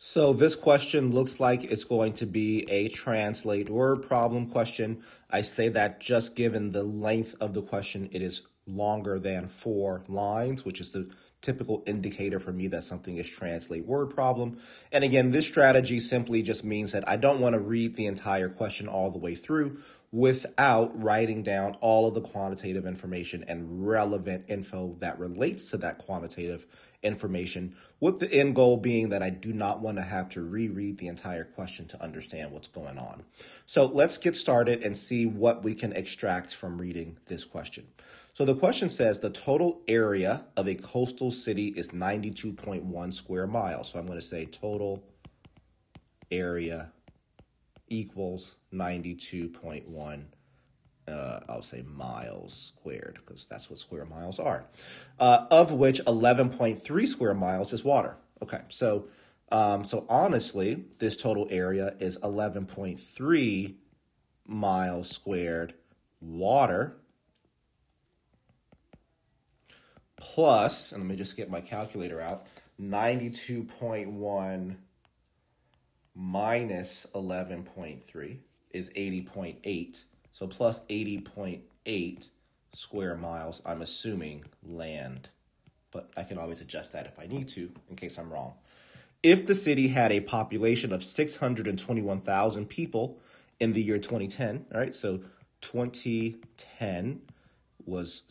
So this question looks like it's going to be a translate word problem question. I say that just given the length of the question, it is longer than four lines, which is the typical indicator for me that something is translate word problem. And again, this strategy simply just means that I don't want to read the entire question all the way through without writing down all of the quantitative information and relevant info that relates to that quantitative information, with the end goal being that I do not want to have to reread the entire question to understand what's going on. So let's get started and see what we can extract from reading this question. So the question says the total area of a coastal city is 92.1 square miles. So I'm going to say total area equals 92.1 uh, I'll say miles squared because that's what square miles are, uh, of which 11.3 square miles is water. Okay, so um, so honestly, this total area is 11.3 miles squared water plus, and let me just get my calculator out, 92.1 minus 11.3 is 80.8. So plus 80.8 square miles, I'm assuming land. But I can always adjust that if I need to in case I'm wrong. If the city had a population of 621,000 people in the year 2010, all right, so 2010 was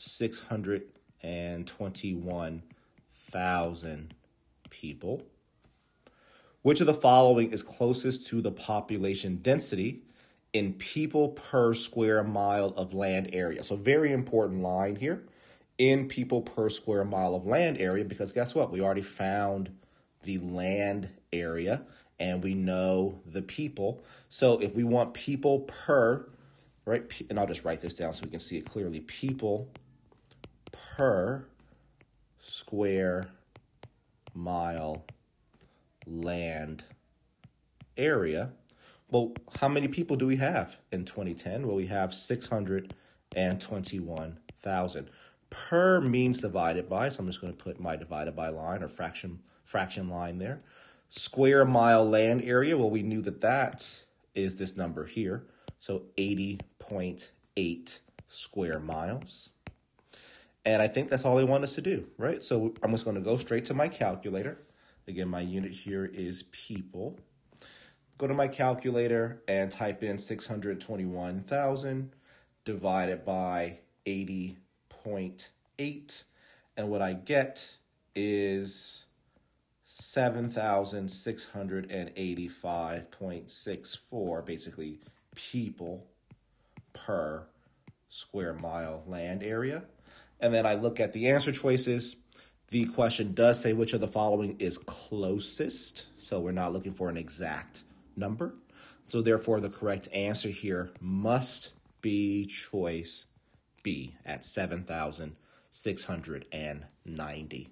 621,000 people. Which of the following is closest to the population density in people per square mile of land area? So, very important line here in people per square mile of land area because guess what? We already found the land area and we know the people. So, if we want people per, right, and I'll just write this down so we can see it clearly people per square mile land area. Well, how many people do we have in 2010? Well, we have 621,000. Per means divided by, so I'm just going to put my divided by line or fraction fraction line there. Square mile land area, well, we knew that that is this number here. So 80.8 square miles. And I think that's all they want us to do, right? So I'm just going to go straight to my calculator. Again, my unit here is people. Go to my calculator and type in 621,000 divided by 80.8. And what I get is 7,685.64, basically people per square mile land area. And then I look at the answer choices the question does say which of the following is closest. So we're not looking for an exact number. So therefore, the correct answer here must be choice B at 7,690.